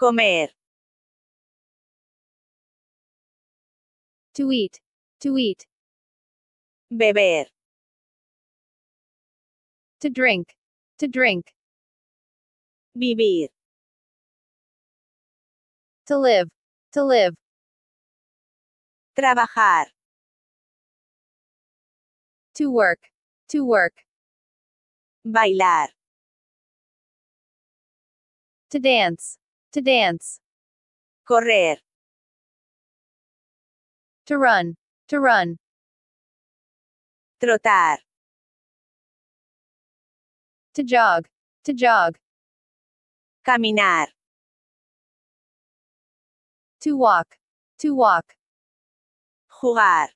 Comer. To eat. To eat. Beber. To drink. To drink. Vivir. To live. To live. Trabajar. To work. To work. Bailar. To dance. To dance. Correr. To run. To run. Trotar. To jog. To jog. Caminar. To walk. To walk. Jugar.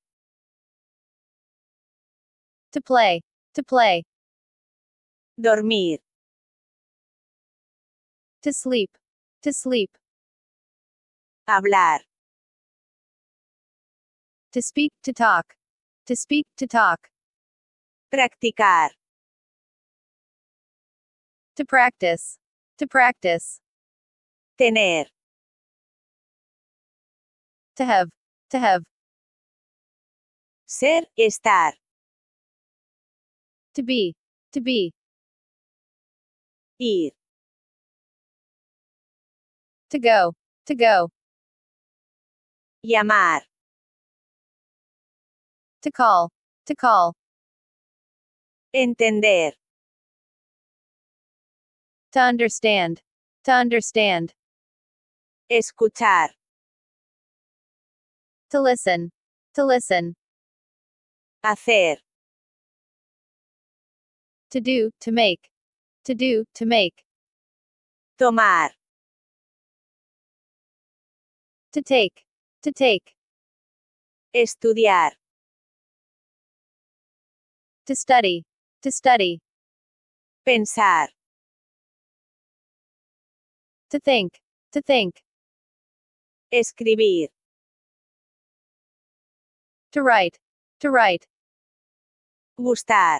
To play. To play. Dormir. To sleep. To sleep. Hablar. To speak. To talk. To speak. To talk. Practicar. To practice. To practice. Tener. To have. To have. Ser, estar. To be. To be. Ir. To go. To go. Llamar. To call. To call. Entender. To understand. To understand. Escuchar. To listen. To listen. Hacer. To do. To make. To do. To make. Tomar. To take. To take. Estudiar. To study. To study. Pensar. To think. To think. Escribir. To write. To write. Gustar.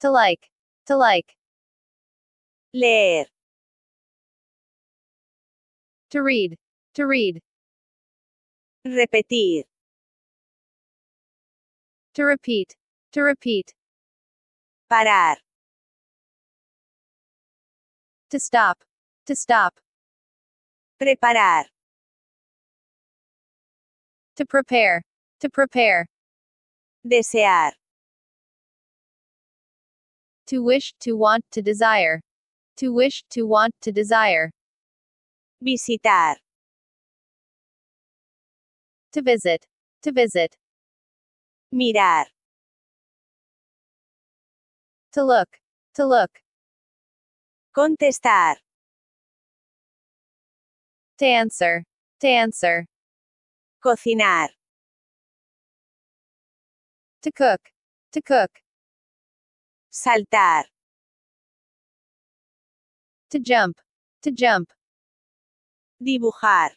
To like. To like. Leer. To read. To read. Repetir. To repeat. To repeat. Parar. To stop. To stop. Preparar. To prepare. To prepare. Desear. To wish, to want, to desire. To wish, to want, to desire. Visitar. To visit. To visit. Mirar. To look. To look. Contestar. To answer. To answer. Cocinar. To cook. To cook. Saltar. To jump. To jump. Dibujar.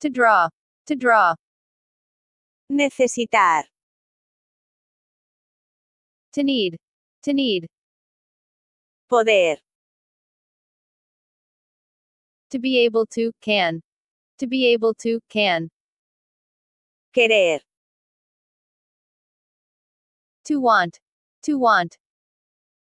To draw. To draw. Necesitar. To need. To need. Poder. To be able to, can. To be able to, can. Querer. To want. To want.